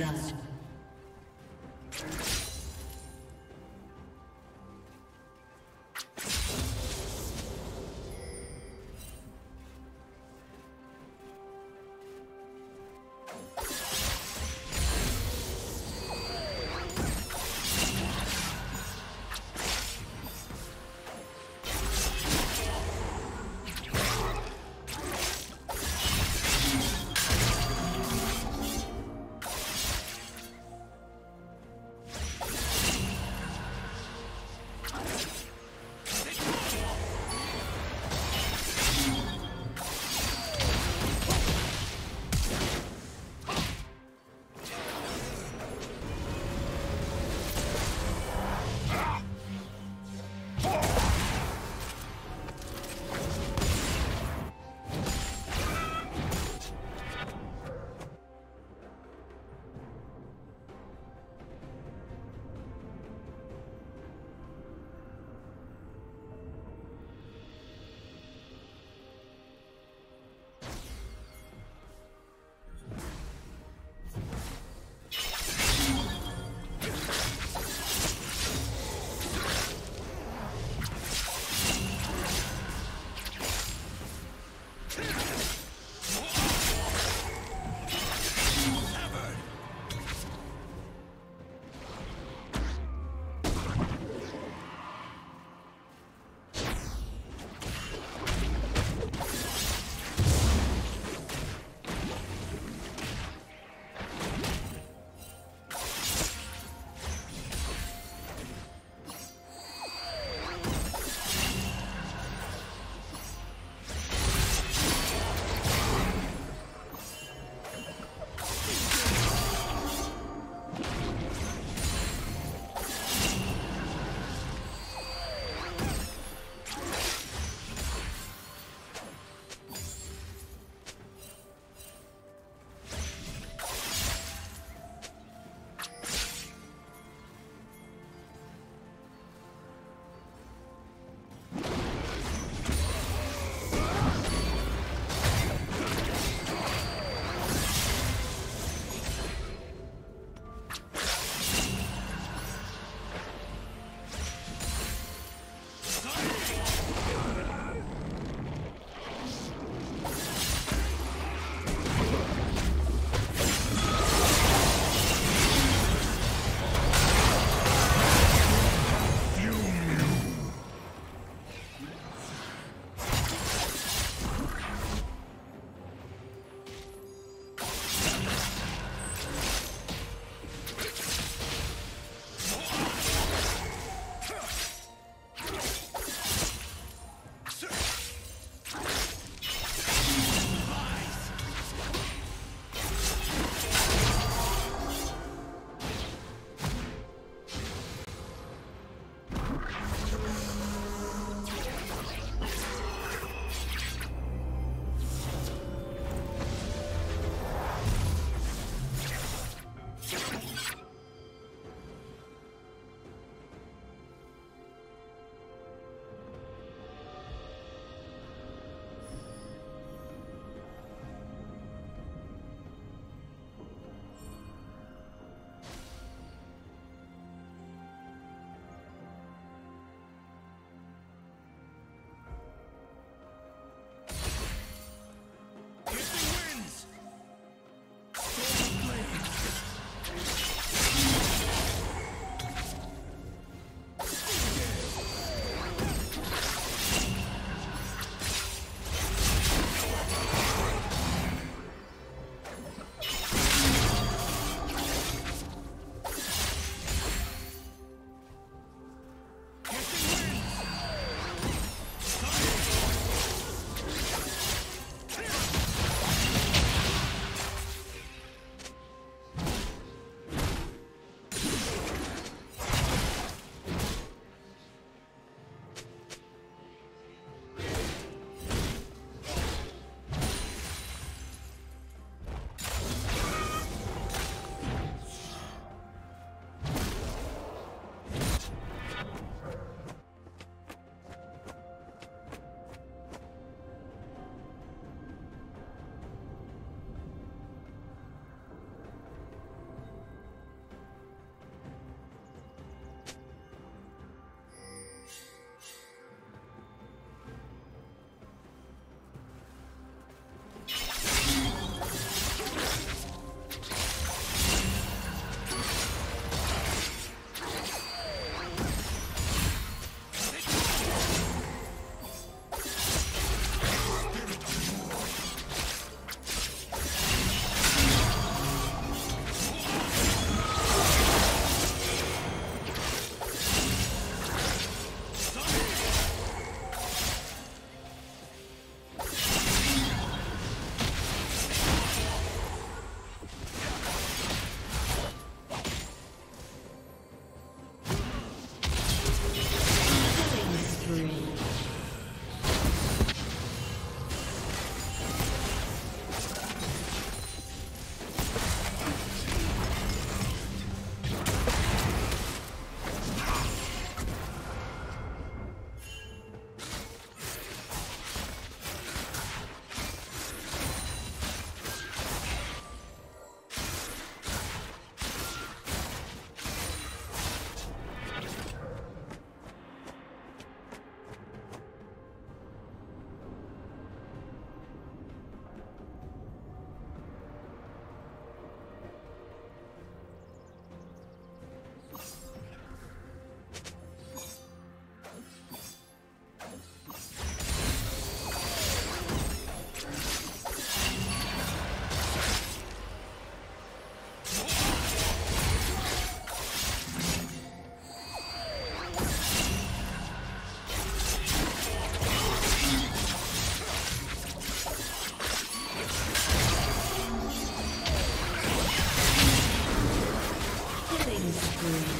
blood. spree.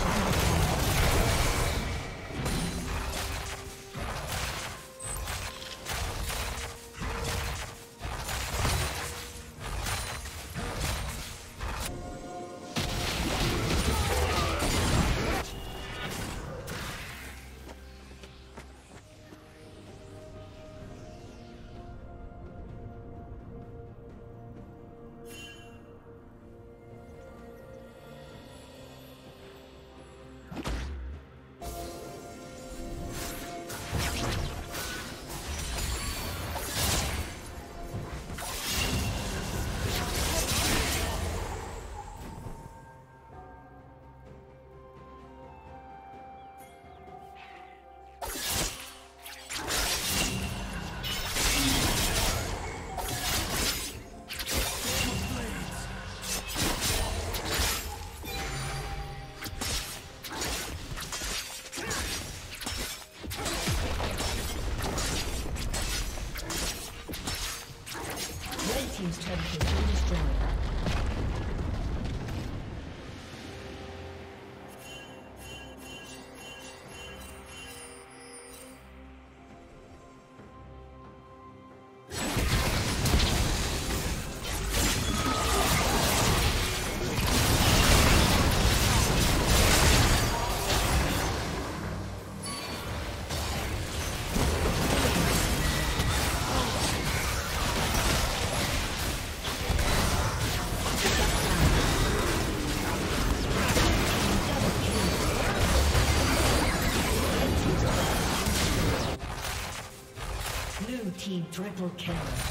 Triple kill.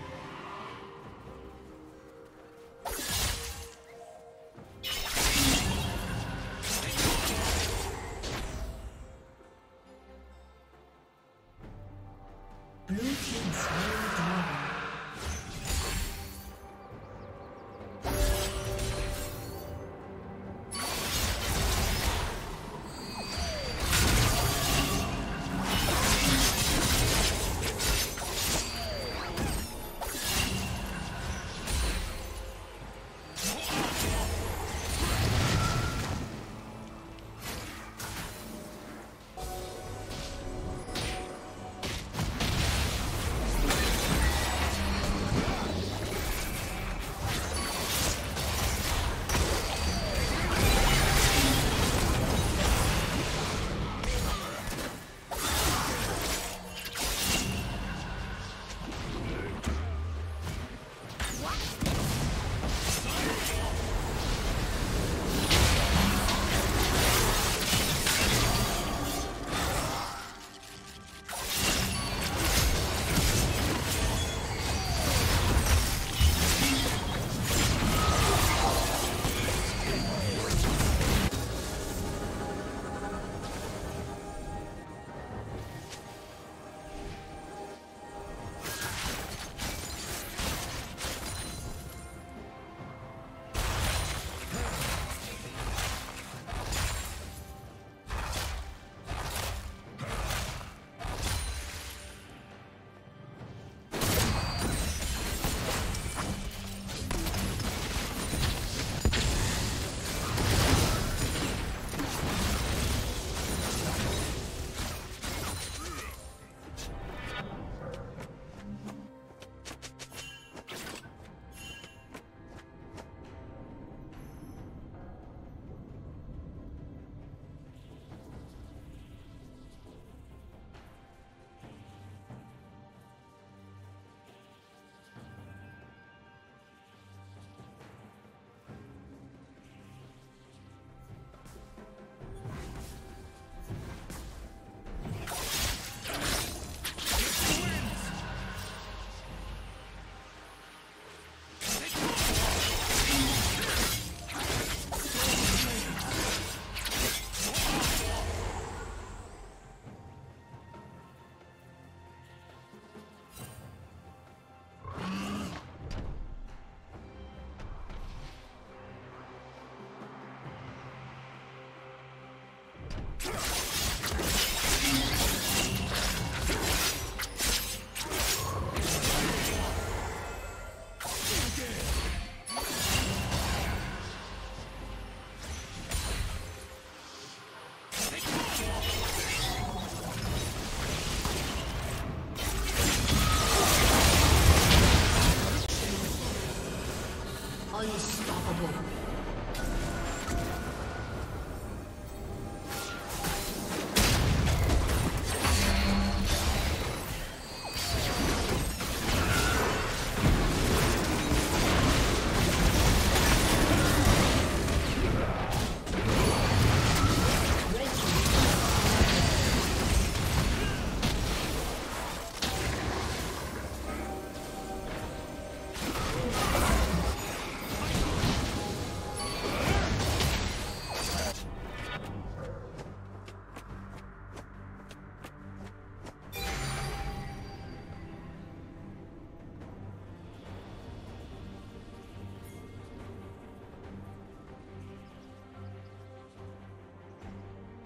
Unstoppable.